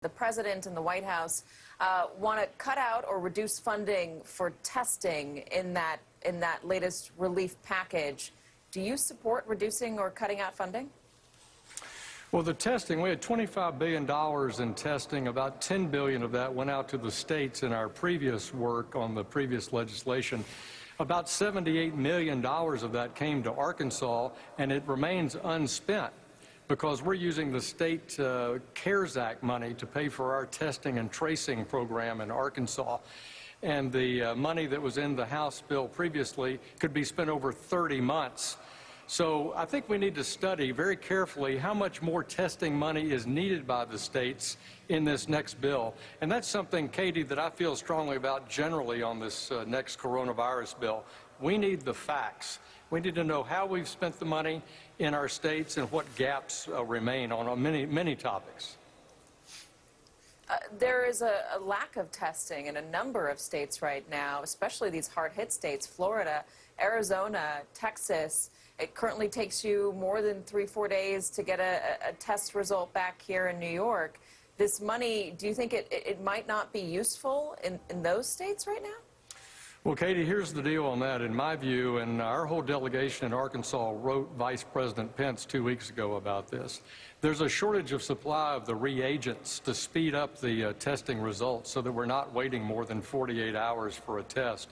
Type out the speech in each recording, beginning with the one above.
The president and the White House uh, want to cut out or reduce funding for testing in that in that latest relief package. Do you support reducing or cutting out funding? Well, the testing, we had $25 billion in testing. About 10 billion of that went out to the states in our previous work on the previous legislation. About $78 million of that came to Arkansas, and it remains unspent because we're using the state uh, CARES Act money to pay for our testing and tracing program in Arkansas. And the uh, money that was in the House bill previously could be spent over 30 months. So I think we need to study very carefully how much more testing money is needed by the states in this next bill. And that's something, Katy, that I feel strongly about generally on this uh, next coronavirus bill. We need the facts. We need to know how we've spent the money in our states and what gaps uh, remain on, on many, many topics. Uh, there is a, a, lack of testing in a number of states right now, especially these hard hit states Florida, Arizona, Texas. It currently takes you more than three, four days to get a, a test result back here in New York. This money, do you think it, it might not be useful in, in those states right now? Well, Katy, here's the deal on that. In my view, and our whole delegation in Arkansas wrote Vice President Pence two weeks ago about this. There's a shortage of supply of the reagents to speed up the uh, testing results so that we're not waiting more than 48 hours for a test.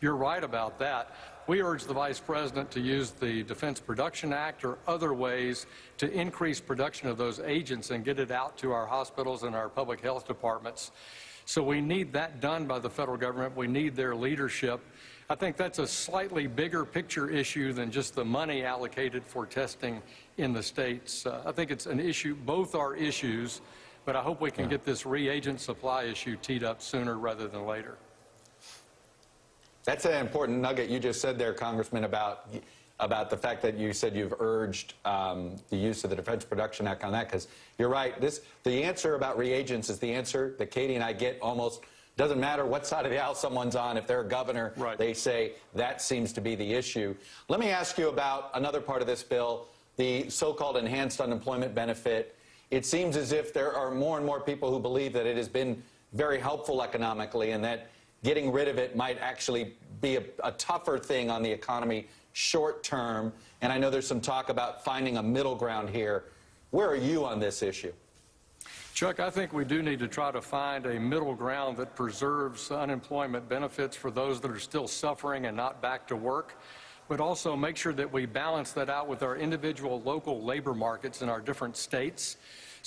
You're right about that. We urge the Vice President to use the Defense Production Act or other ways to increase production of those agents and get it out to our hospitals and our public health departments. So we need that done by the federal government. We need their leadership. I think that's a slightly bigger picture issue than just the money allocated for testing in the states. Uh, I think it's an issue, both are issues, but I hope we can get this reagent supply issue teed up sooner rather than later. That's an important nugget you just said there, Congressman, about about the fact that you said you've urged um, the use of the Defense Production Act on that, because you're right. This the answer about reagents is the answer that Katy and I get almost. Doesn't matter what side of the aisle someone's on. If they're a governor, right. they say that seems to be the issue. Let me ask you about another part of this bill, the so-called enhanced unemployment benefit. It seems as if there are more and more people who believe that it has been very helpful economically and that getting rid of it might actually be a, a tougher thing on the economy short term, and I know there's some talk about finding a middle ground here. Where are you on this issue? Chuck, I think we do need to try to find a middle ground that preserves unemployment benefits for those that are still suffering and not back to work, but also make sure that we balance that out with our individual local labor markets in our different states.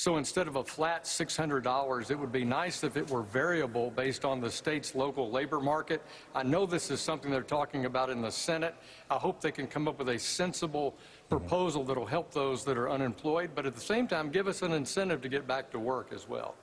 So instead of a flat $600, it would be nice if it were variable based on the state's local labor market. I know this is something they're talking about in the Senate. I hope they can come up with a sensible proposal that will help those that are unemployed, but at the same time give us an incentive to get back to work as well.